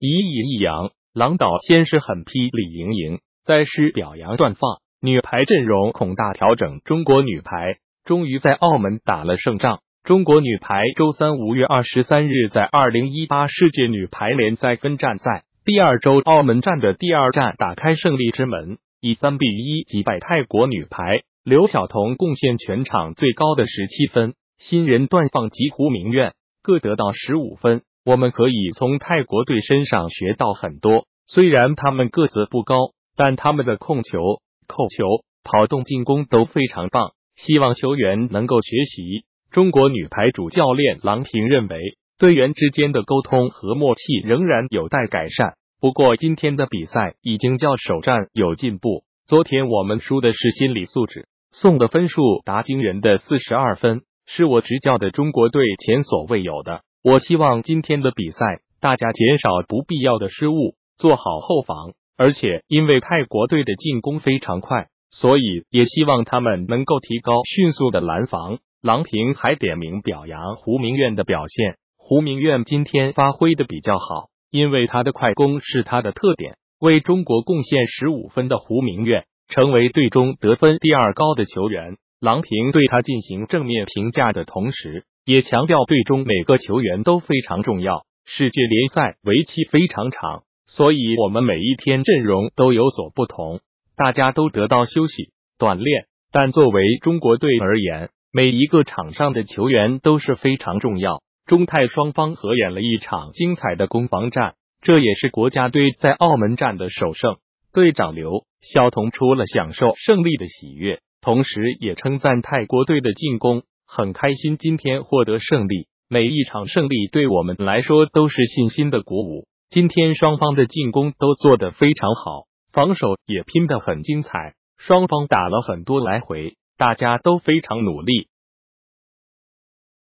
一阴一阳，郎导先是狠批李盈莹，再是表扬段放，女排阵容恐大调整。中国女排终于在澳门打了胜仗。中国女排周三五月二十三日在二零一八世界女排联赛分站赛第二周澳门站的第二战打开胜利之门，以三比一击败泰国女排。刘晓彤贡献全场最高的十七分，新人段放及胡明苑各得到十五分。我们可以从泰国队身上学到很多，虽然他们个子不高，但他们的控球、扣球、跑动、进攻都非常棒，希望球员能够学习。中国女排主教练郎平认为，队员之间的沟通和默契仍然有待改善。不过，今天的比赛已经较首战有进步。昨天我们输的是心理素质，送的分数达惊人的四十二分，是我执教的中国队前所未有的。我希望今天的比赛大家减少不必要的失误，做好后防。而且，因为泰国队的进攻非常快，所以也希望他们能够提高迅速的拦防。郎平还点名表扬胡明苑的表现。胡明苑今天发挥的比较好，因为他的快攻是他的特点，为中国贡献十五分的胡明苑成为队中得分第二高的球员。郎平对他进行正面评价的同时，也强调队中每个球员都非常重要。世界联赛为期非常长，所以我们每一天阵容都有所不同，大家都得到休息锻炼。但作为中国队而言，每一个场上的球员都是非常重要。中泰双方合演了一场精彩的攻防战，这也是国家队在澳门站的首胜。队长刘晓彤除了享受胜利的喜悦，同时也称赞泰国队的进攻，很开心今天获得胜利。每一场胜利对我们来说都是信心的鼓舞。今天双方的进攻都做得非常好，防守也拼得很精彩，双方打了很多来回。大家都非常努力，